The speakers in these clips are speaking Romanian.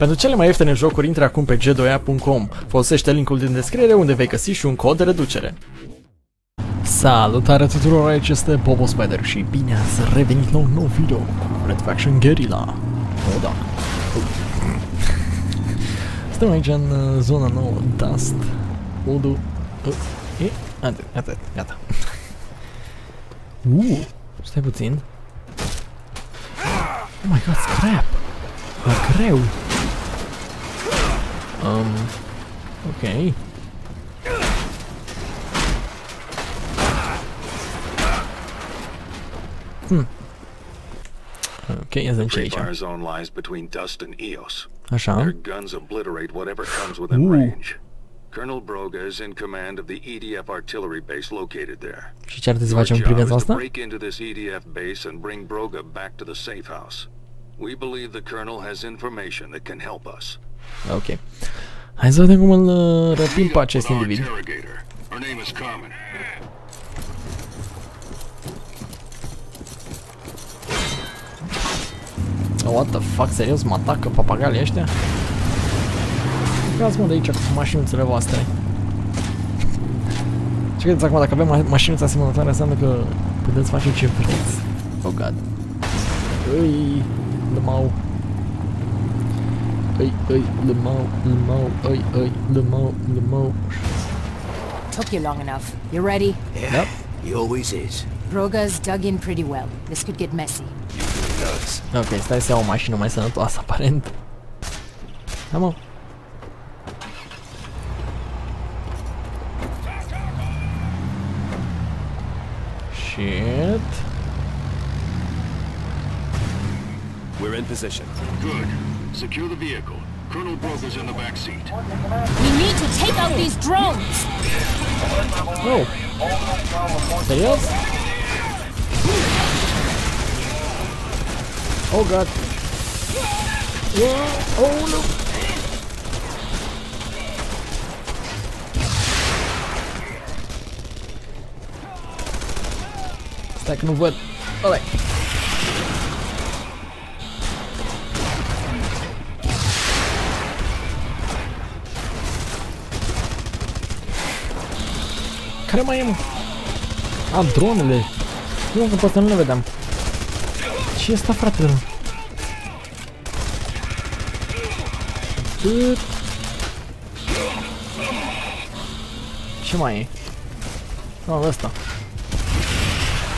Pentru cele mai ieftine jocuri, intră acum pe g2a.com. Folosește linkul din descriere unde vei găsi și un cod de reducere. Salutare tuturor, aici este Bobo Spider și bine ați revenit la un nou video cu Red Faction Guerrilla. O, da. Suntem aici în uh, zona nouă Dust. Udu. Uh, e, atât, atât, gata. Uh, stai puțin. Oh my god, scrap! E greu! Um, ok. Hmm. Ok, ia să ce Free. Fire zone lies between Dust and Eos. Așa. Their guns obliterate whatever comes within Ooh. range. Colonel Broga is in command of the EDF artillery base located there. Și ce ar trebui să Your job privința is to asta? break into this EDF base and bring Broga back to the safe house. We believe the Colonel has information that can help us. Ok. Hai să vedem cum îl uh, răpim Meet pe up acest with our individ. interrogator. Her name is Carmen. Oh, what the fuck, serios? Mă atacă papagalii ăștia? Plecați mă de aici cu mașinuțele voastre. Ce credeți acum, dacă avem ma mașinuța asemănătoare, înseamnă că puteți face ce vreți. Oh god. Îi, lămau. Îi, îi, lămau, lămau, îi, îi, lămau, lămau. Took you long enough. You ready? Yeah, Yep. he always is. Broga's dug in pretty well. This could get messy. He does. Ok, stai să iau o mașină mai sănătoasă, aparent. Da, mă. Shit. We're in position. Good. Secure the vehicle. Colonel Broga's in the back seat. We need to take out these drones! Oh. Serios? Oh god. Yeah. Oh no. Stai că nu văd. Care mai e, mă? A, dronele. Nu, că poate nu le vedeam. Ce e asta, fratele? Cât? Ce mai e? Nu, ăsta.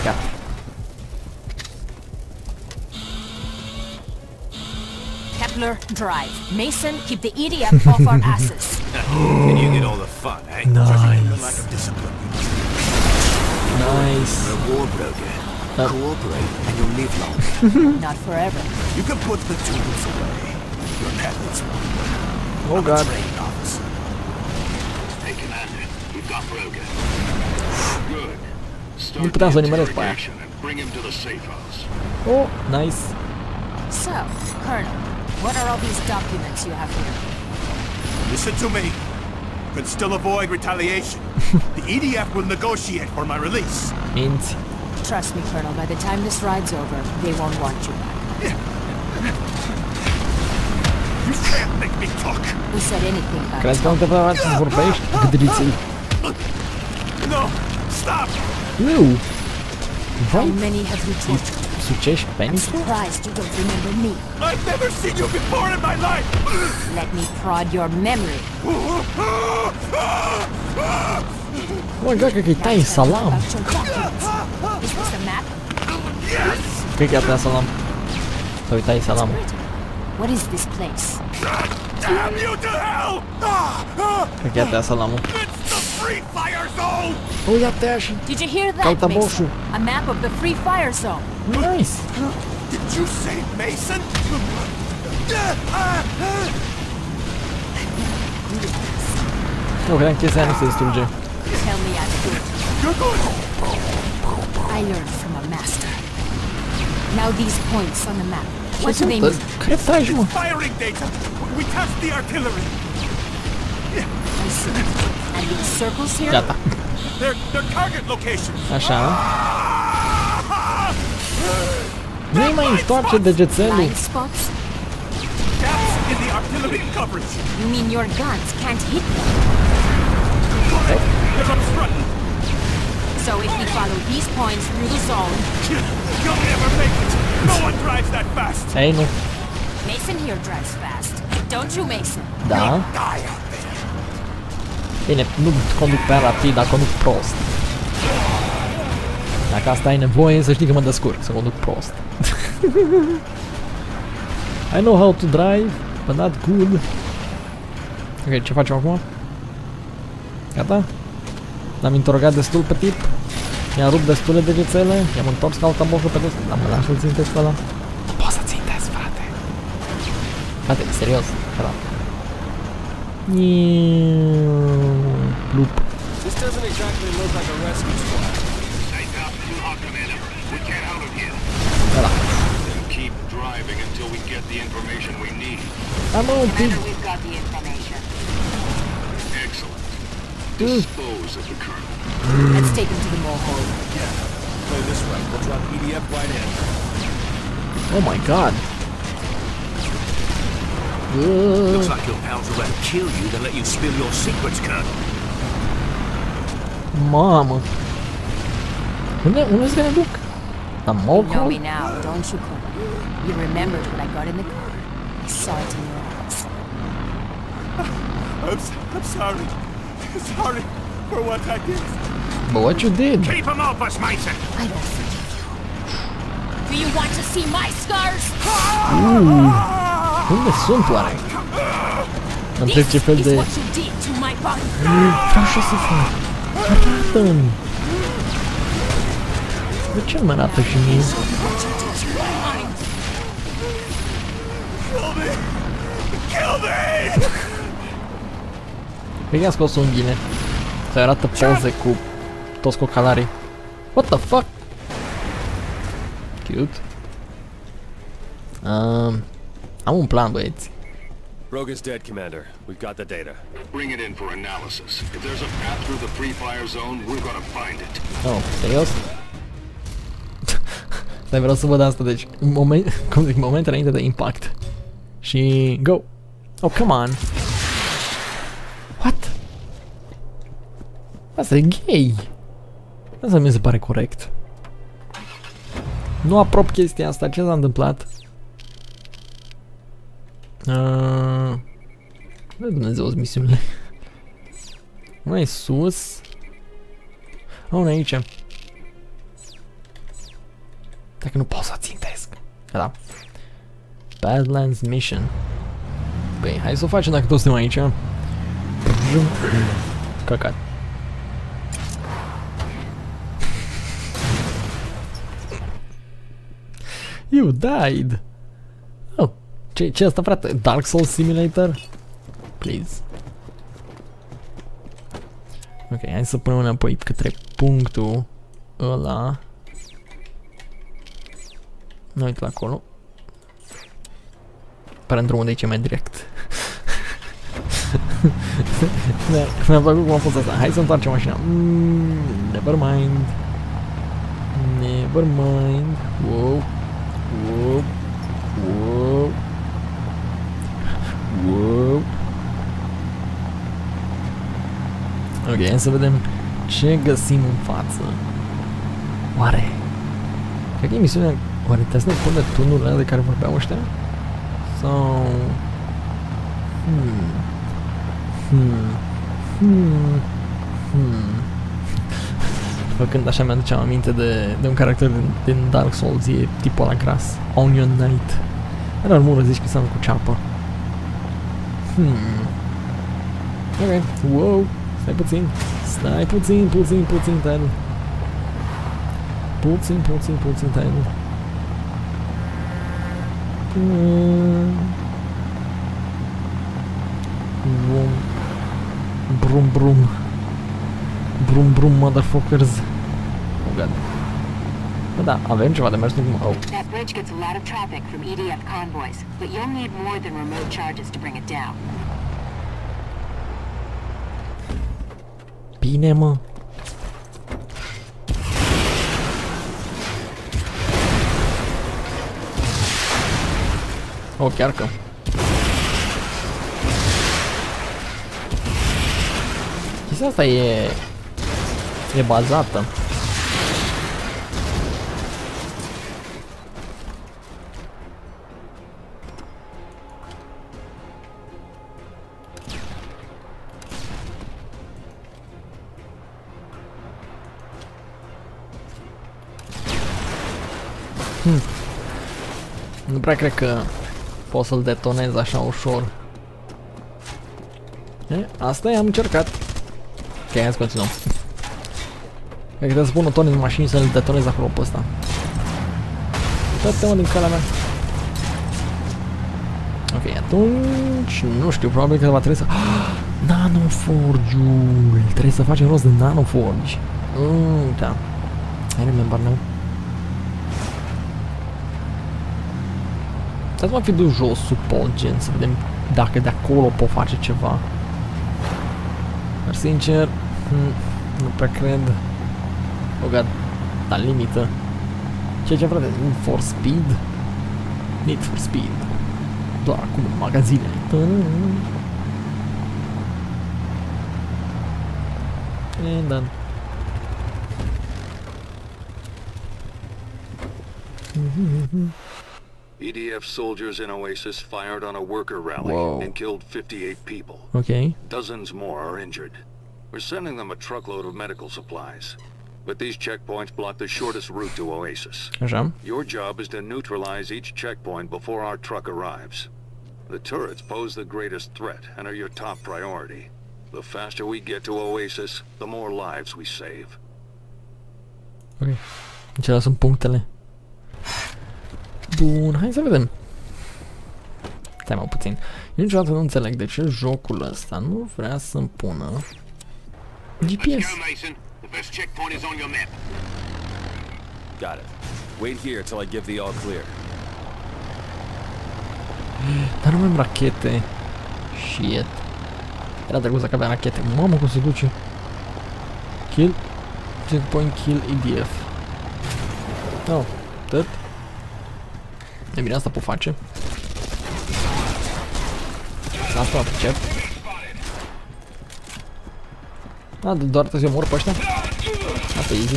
Gata. Kepler, drive. Mason, keep the EDF off our asses. And you get all the fun, eh? Nice. Lack of discipline. Nice. We're a war broker. Uh. Cooperate and you'll live long. Not forever. you can put the tools away. Your habits won't work. Oh god. train officer. Hey, Commander. We've got Broga. Good. Nu Start puteam să the nimeresc pe aia. interrogation and bring him to the safe house. Oh, nice. So, Colonel, what are all these documents you have here? Listen to me. Can still avoid retaliation. the EDF will negotiate for my release. Minți. Trust me, Colonel, by the time this ride's over, they won't want you back. You can't make me talk. Who said anything about Crezi că nu te poate să vorbești? Gâdriței. No, stop. Nu. How many have you tortured? Sujesh Benito? Surprised you don't remember me. I've never seen you before in my life! Let me prod your memory. Oh Olha que tá em salão. O Yes. que é até salão? Só tá em salão. What is this place? Damn you to hell! O que que é até? Free fire zone. O, ia tăia și... Did you hear that, Caută Mason? boșul. A map of the Free Fire Zone. Nice. Did you say Mason? Nu, credeam că chestia aia nu se distruge. Tell me I'm good. You're good. I learned from a master. Now these points on the map. Ce What do they sunt? mean? Care tragi, mă? Firing data. We tasked the artillery. I see. Já tá. Acharam? Name my stop in the Jetsendu. You mean your guns can't hit them? So if we follow these points through the zone, you'll never make it. No one drives that fast. Hey, no. Mason here drives fast. Don't you, Mason? Da. Die. Bine, nu conduc prea rapid, dar conduc prost. Dacă asta ai nevoie, să știi că mă descurc, să conduc prost. I know how to drive, but not good. Ok, ce facem acum? Gata? L-am interogat destul pe tip. Mi-a rupt destule de vițele. I-am întors ca alta bocă pe dos. Dar mă lași să-l țintesc pe ăla. Nu pot să țintesc, frate. Frate, serios. Frate. Plup. This doesn't exactly look like a rescue squad. Ăla. Then keep driving until we get the information we need. Am mă, un pic. We've got the information. Excellent. Dispose of the colonel. Let's take him to the mole Play this right. We'll drop EDF right in. Oh my god. Looks like your pals would rather kill you than let you spill your secrets, Colonel. mamă. Unde, unde să ne duc? La You know me now, don't you, Cole? You remembered what I got in the car. I saw it in your eyes. I'm, I'm sorry. Sorry for what I did. But what you did? Keep him off us, Mason! I don't forgive you. Do you want to see my scars? Ah! Unde sunt oare? Mă întreb ce fel is de... what you did to my body. Așa să fac. Arată-mi. De ce nu mă arată și mie? What you did to my mind. Kill me! Kill me! Cred că a scos unghiile. Să arată poze cu toți cocalarii. What the fuck? Cute. Um, am un plan, băieți. Rogan's dead, Commander. We've got the data. Bring it in for analysis. If there's a path through the free fire zone, we're gonna find it. Oh, serios? Dar vreau să văd asta, deci, în moment, cum zic, moment înainte de impact. Și go. Oh, come on. What? Asta e gay. Asta mi se pare corect. Nu aprob chestia asta, ce s-a întâmplat? Uh, Öbür misimle. suas. sus. O ne Tá Até que não posso assim, tá Tesca. Vai lá. Badlands Mission. Bem, aí só faz né, que todos têm aí, tchau. Kaká. You died. Oh, ce, ce asta, frate? Dark Souls Simulator? Please. Ok, hai să punem înapoi către punctul ăla. Nu uit la acolo. Pare drumul de aici e mai direct. da, mi-a plăcut cum a fost asta. Hai să întoarcem mașina. Mm, never mind. Never mind. Wow. Wow. Wow. Wow. Ok, hai să vedem ce găsim în față. Oare? Cred că e misiunea... Oare trebuie să ne pun de tunurile alea de care vorbeau ăștia? Sau... Hmm... Hmm... Hmm... Hmm... Făcând așa mi-aduceam aminte de, de un caracter din, din Dark Souls, e tipul ăla gras. Onion Knight. Era urmă zici că seamă cu ceapă. Hmm... Ok, wow, stai puțin, stai puțin, puțin, puțin, Ted. Puțin, puțin, puțin, Ted. Mm. Brum. Brum, brum. Brum, brum, motherfuckers. Oh, God. Bă, da, avem ceva de mers în Oh, That bridge gets a lot of traffic from EDF convoys, but you'll need more than remote charges to bring it down. bine, mă. O, oh, chiar că. Chestia asta e... E bazată. Hmm. Nu prea cred că pot să-l detonez așa ușor. E, asta e, am încercat. Ok, hai să continuăm. Cred că trebuie să pun un ton în mașini să-l detonez acolo pe ăsta. Uite-te-mă din calea mea. Ok, atunci, nu știu, probabil că va trebui să... Ah, Nanoforge-ul! Trebuie să facem rost de Nanoforge. Mm, da. I remember now. Să mai fi dus jos sub pod, gen, să vedem dacă de acolo pot face ceva. Dar sincer, hmm, nu prea cred. Oh god, la limită. Ce ce frate, Need for Speed? Need for Speed. Doar acum în magazine. And done. EDF soldiers in Oasis fired on a worker rally Whoa. and killed 58 people. Ok. Dozens more are injured. We're sending them a truckload of medical supplies. But these checkpoints block the shortest route to Oasis. Așa. Your job is to neutralize each checkpoint before our truck arrives. The turrets pose the greatest threat and are your top priority. The faster we get to Oasis, the more lives we save. Ok. Deci sunt punctele. Bun, hai să vedem. Stai mă puțin. Eu niciodată nu înțeleg de ce jocul ăsta nu vrea să-mi pună GPS. Mason. The first checkpoint is on your map. Got it. Wait here till I give the all clear. Dar nu avem rachete. Shit. Era drăguț că avea rachete. Mamă, cum se duce. Kill. Checkpoint kill EDF. Oh, tot. E bine, asta pot face. Asta mă pricep. A, doar trebuie să mor pe ăștia? Asta e easy.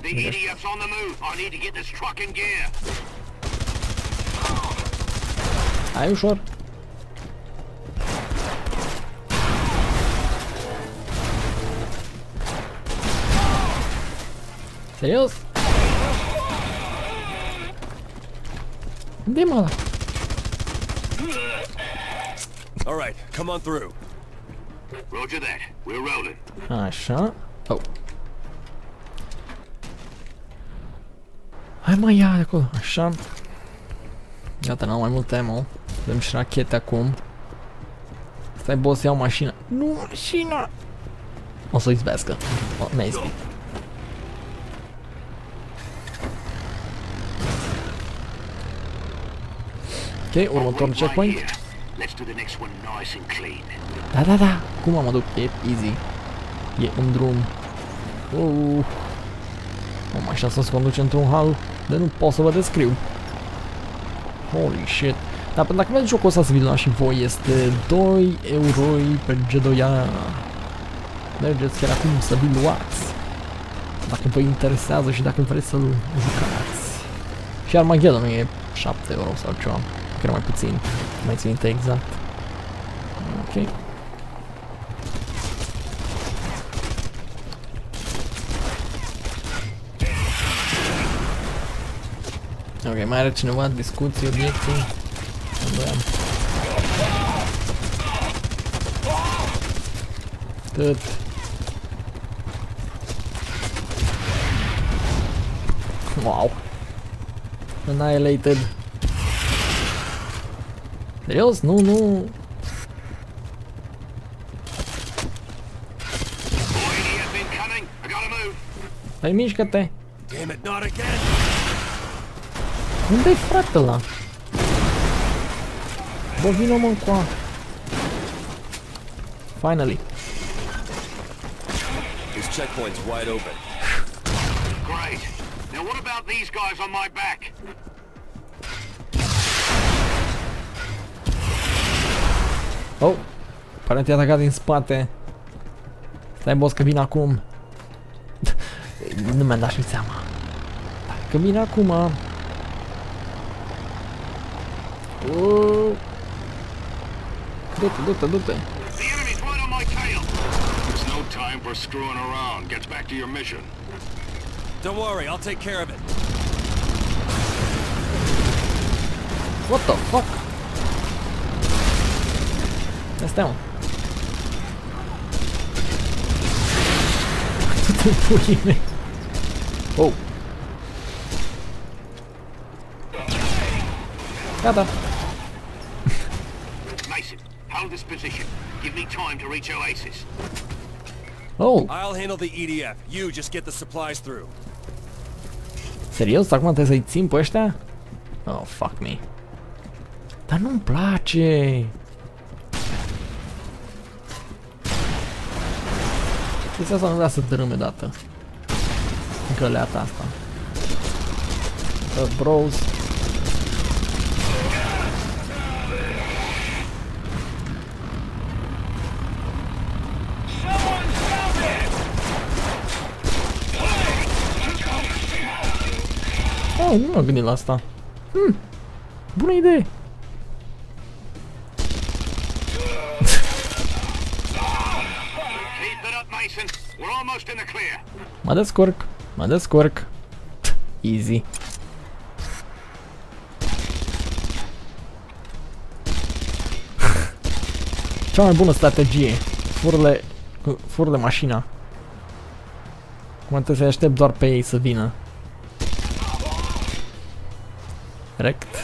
The EDF's on the move. I need to get this truck in gear. Hai ușor. Serios? Unde e mă ăla? All right, come on through. Roger that. We're rolling. Așa. Oh. Hai mai ia de acolo. Așa. Iată, n-am mai mult ammo. Dăm și rachete acum. Stai, boss, iau mașina. Nu, mașina! O să izbească. O, ne nice and clean. Da, da, da. Cum mă duc? E easy. E în drum. Uh. O mașina să se conduce într-un hal de nu pot să vă. Holy shit. Dar pentru dacă vreți jocul ăsta să vi-l luați și voi, este 2 euro pe G2A. Mergeți chiar acum să vi-l luați. Dacă vă interesează și dacă vreți să-l jucați. Și Armageddon e 7 euro sau ceva. Cred mai puțin. Nu mai țin minte exact. Ok. Ok, mai are cineva discuții, obiecții? Nu am. Tot. Wow. Annihilated. Serios? Nu, nu. More EDF incoming. I gotta move. Hai, mișcă-te. Damn it, not again! Unde-i frate ăla? Bă, vină mă încoa. Finally. This checkpoint's wide open. Great. Now what about these guys on my back? Oh. Pare te atacat din spate. Stai boss că vin acum. nu mi-am dat și seama. Că vin acum. Uh. Du-te, du-te, du-te. The enemy's right on my tail! It's no time for screwing around. Get back to your mission. Don't worry, I'll take care of it. What the fuck? Asta mă. Tu te pui. Oh. Gata. Mason, hold this position. Give me time to reach Oasis. Oh, I'll handle the EDF. You just get the supplies through. serios? Acum trebuie să-i țin pe ăștia? Oh, fuck me. Dar nu-mi place. Chestia asta nu vrea să dărâme dată. Găleata asta. Uh, bros. Oh, nu m-am gândit la asta. Hmm. Bună idee. Mă descurc, mă descurc. Easy. Cea mai bună strategie. Furle, furle mașina. Cum trebuie să aștept doar pe ei să vină. Rect.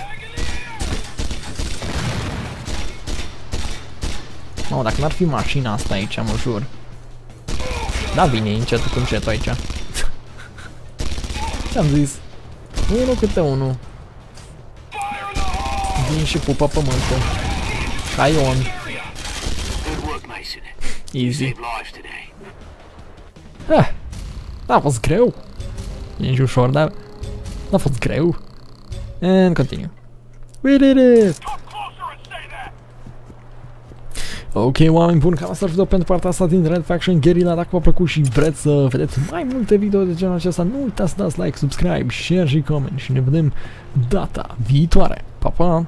Mamă, dacă n-ar fi mașina asta aici, mă jur. Da, vine încetul cu încetul aici. Ce-am zis? Unul câte unul. Vin și pupă pământul. Ca Ion. Good work, Mason. Easy. Saved lives today. Eh, a fost greu. E nici ușor, dar a fost greu. And continue. We did it! Ok, oameni buni, cam asta ar fi tot pentru partea asta din Red Faction Guerrilla. Dacă v-a plăcut și vreți să vedeți mai multe video de genul acesta, nu uitați să dați like, subscribe, share și comment și ne vedem data viitoare. Pa, pa!